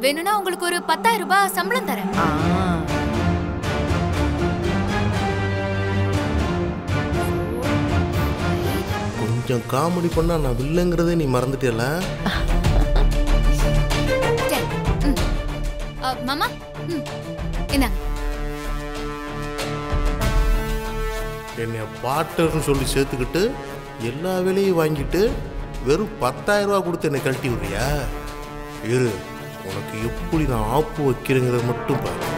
வேணும்னா உங்களுக்கு ஒரு பத்தாயிரம் ரூபாய் சம்பளம் தரேன். ஆ. கொஞ்சம் காமெடி பண்ணா நான் வில்லைங்கிறதே நீ மறந்துட்டியல சரி. ம். அ, மாமா. இந்தாங்க என்னை? பாட்டர்னு சொல்லி சேர்த்துக்கிட்டு எல்லா வேலையும் வாங்கிட்டு வெறும் பத்தாயிரம் ரூபா கொடுத்து என்னை கழட்டி விடுறியா? இரு. உனக்கு எப்படி நான் ஆப்பு வைக்கிறேங்கிறத மட்டும் பாரு.